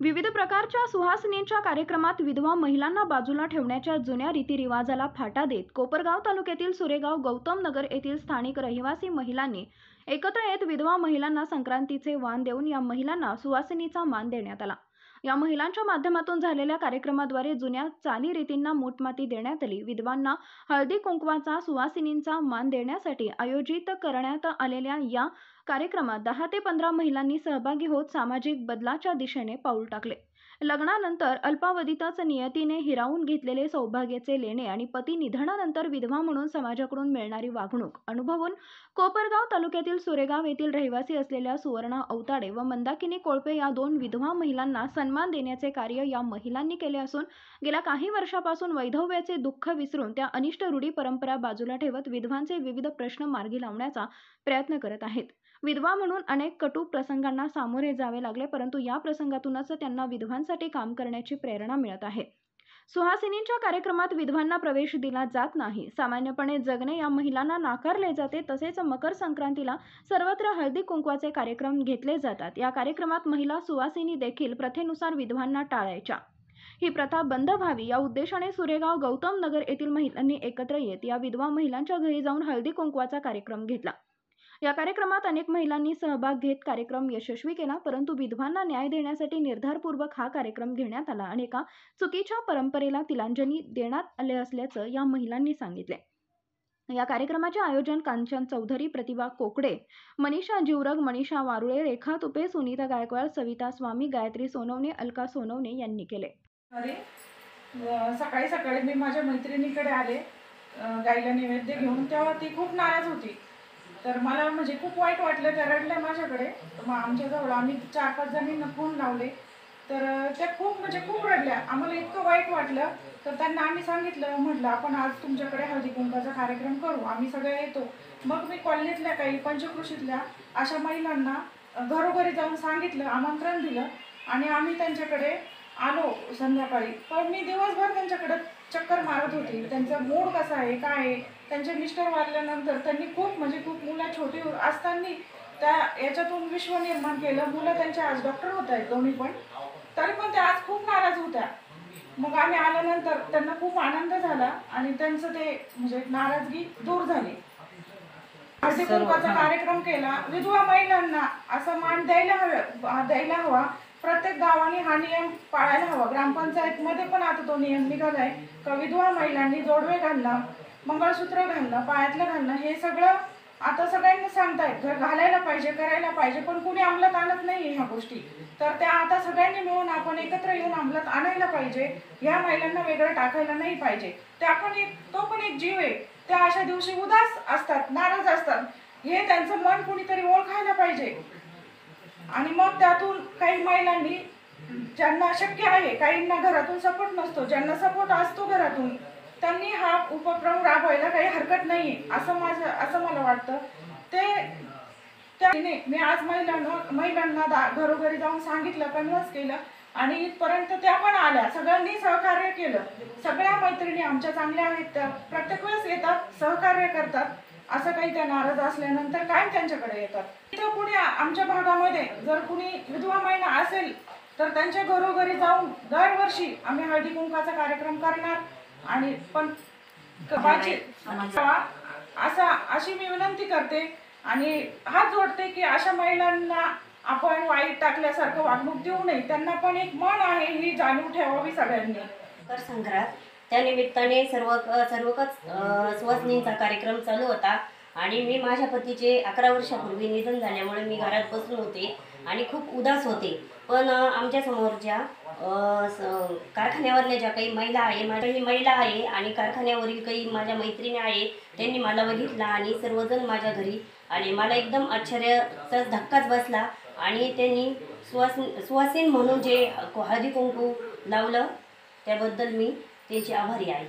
विविध प्रकारच्या सुहासिनींच्या कार्यक्रमात विधवा महिलांना बाजूला ठेवण्याच्या जुन्या रीतिरिवाजाला फाटा देत कोपरगाव तालुक्यातील सुरेगाव गौतम नगर येथील स्थानिक रहिवासी महिलांनी एकत्र येत विधवा महिलांना संक्रांतीचे वाण देऊन या महिलांना सुवासिनीचा मान देण्यात आला. या महिलांच्या माध्यमातून झालेल्या कार्यक्रमाद्वारे जुन्या चालीरीतींना मोठमाती देण्यात आली. विधवांना हळदी कुंकवाचा सुवासिनींचा मान देण्यासाठी आयोजित करण्यात आलेल्या या कार्यक्रमात दहा ते पंधरा महिलांनी सहभागी होत सामाजिक बदलाच्या दिशेने पाऊल टाकले. लग्नानंतर अल्पावधीतच नियतीने हिरावून घेतलेले सौभाग्याचे लेणे आणि पती निधनानंतर विधवा म्हणून समाजाकडून मिळणारी वागणूक. अनुभवून कोपरगाव तालुक्यातील सुरेगाव येथील रहिवासी असलेल्या सुवर्णा अवताडे व मंदाकिनी कोळपे या दोन विधवा महिलांना सन्मान देण्याचे कार्य या महिलांनी केले असून गेल्या काही वर्षापासून वैधव्याचे दुःख विसरून त्या अनिष्ट रूढी परंपरा बाजूला ठेवत विधवांचे विविध प्रश्न मार्गी लावण्याचा प्रयत्न करत आहेत. विधवा म्हणून अनेक कटू प्रसंगांना सामोरे जावे लागले परंतु या प्रसंगातूनच त्यांना समाजासाठी काम करण्याची प्रेरणा मिळत आहे. सुहासिनींच्या कार्यक्रमात विधवांना प्रवेश दिला जात नाही. सामान्यपणे जगणे या महिलांना नाकारले जाते तसेच मकर संक्रांतीला सर्वत्र हळदी कुंकवाचे कार्यक्रम घेतले जातात. या कार्यक्रमात महिला सुवासिनी देखील प्रथेनुसार विधवांना टाळायच्या. ही प्रथा बंद व्हावी या उद्देशाने सुरेगाव गौतम नगर येथील महिलांनी एकत्र येत या विधवा महिलांच्या घरी जाऊन हळदी कुंकवाचा कार्यक्रम घेतला. या कार्यक्रमात अनेक महिलांनी सहभाग घेत कार्यक्रम यशस्वी केला परंतु विधवांना न्याय देण्यासाठी निर्धारपूर्वक हा कार्यक्रम घेण्यात आला आणि एका चुकीच्या परंपरेला तिलांजली देण्यात आले असल्याचं या महिलांनी सांगितले. या कार्यक्रमाचे आयोजन कांचन चौधरी प्रतिभा कोकडे मनीषा जिवरग मनीषा वारुळे रेखा तुपे सुनीता गायकवाड सविता स्वामी गायत्री सोनवणे अलका सोनवणे यांनी केले. अरे सकाळी सकाळी मी माझ्या मैत्रिणीकडे आले. गायला नैवेद्य घेऊन तेव्हा ती खूप नाराज होती. तर मला म्हणजे खूप वाईट वाटलं त्या रडल्या माझ्याकडे. तर मग आमच्याजवळ आम्ही चार पाच जणींना फोन लावले. तर त्या खूप म्हणजे खूप रडल्या. आम्हाला इतकं वाईट वाटलं. तर त्यांना आम्ही सांगितलं म्हटलं आपण आज तुमच्याकडे हळदी कुंकाचा कार्यक्रम करू. आम्ही सगळे येतो. मग मी कॉलनीतल्या काही पंचकृषीतल्या अशा महिलांना घरोघरी जाऊन सांगितलं आमंत्रण दिलं आणि आम्ही त्यांच्याकडे आलो संध्याकाळी. पण मी दिवसभर त्यांच्याकडे चक्कर मारत होती. त्यांचा मूड कसा आहे? काय आहे? त्यांचे मिस्टर वारल्यानंतर त्यांनी खूप म्हणजे खूप मुलं छोटी असताना त्या याच्यातून विश्व निर्माण केलं. मुलं त्यांचे आज डॉक्टर होत आहेत दोन्ही पण. तरी पण त्या आज खूप नाराज होत्या. मग आम्ही आल्यानंतर त्यांना खूप आनंद झाला आणि त्यांचं ते म्हणजे नाराजगी दूर झाली. हळदी कार्यक्रम केला. विधवा महिलांना असा मान द्यायला हवा द्यायला हवा प्रत्येक गावाने हा नियम पाळायला हवा. ग्रामपंचायतमध्ये पण आता तो नियम निघालाय का विधवा महिलांनी जोडवे घालणं मंगळसूत्र घालणं पायातलं घालणं हे सगळं आता सगळ्यांना सांगतायत. घर घालायला पाहिजे करायला पाहिजे पण कुणी अंमलात आणत नाही ह्या गोष्टी. तर त्या आता सगळ्यांनी मिळून आपण एकत्र येऊन अंमलात आणायला पाहिजे. ह्या महिलांना वेगळं टाकायला नाही पाहिजे. त्या पण एक तो पण एक जीव आहे. त्या अशा दिवशी उदास असतात नाराज असतात. हे त्यांचं मन कुणीतरी ओळखायला पाहिजे. आणि मग त्यातून काही महिलांनी ज्यांना शक्य आहे काहींना घरातून सपोर्ट नसतो ज्यांना सपोर्ट असतो घरातून त्यांनी हा उपक्रम राबवायला काही हरकत नाही असं माझं असं मला वाटतं. ते त्याने मी आज महिलांना महिलांना दा घरोघरी जाऊन सांगितलं कन्व्हर्स केलं आणि इथपर्यंत त्या पण आल्या. सगळ्यांनी सहकार्य केलं. सगळ्या मैत्रिणी आमच्या चांगल्या आहेत त्या प्रत्येक वेळेस येतात सहकार्य करतात. असं काही त्या नाराज असल्यानंतर काय त्यांच्याकडे येतात. इथं कुणी आ- आमच्या भागामध्ये जर कुणी विधवा महिला असेल तर त्यांच्या घरोघरी जाऊन दरवर्षी आम्ही हळदी कुंकाचा कार्यक्रम करणार. आणि पण असा अशी मी विनंती करते आणि हात जोडते की अशा महिलांना आपण वाईट टाकल्यासारखं वागणूक देऊ नये. त्यांना पण एक मन आहे ही जाणीव ठेवावी सगळ्यांनी. मकर संक्रांत त्या निमित्ताने सर्व सर्वकच सुवासिनींचा कार्यक्रम चालू होता. आणि मी माझ्या पतीचे अकरा वर्षापूर्वी निधन झाल्यामुळे मी घरात बसून होते आणि खूप उदास होते. पण अ, आमच्या समोरच्या स- कारखान्यावरल्या ज्या काही महिला आहे माझ्या ही महिला आहे आणि कारखान्यावरील काही माझ्या मैत्रिणी आहे त्यांनी मला बघितला आणि सर्वजण माझ्या घरी आणि मला एकदम आश्चर्याचा धक्काच बसला आणि त्यांनी सुवासिन सुवासीन म्हणून जे हळदी कुंकू लावलं त्याबद्दल मी त्यांची आभारी आहे.